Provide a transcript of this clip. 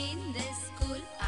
in the school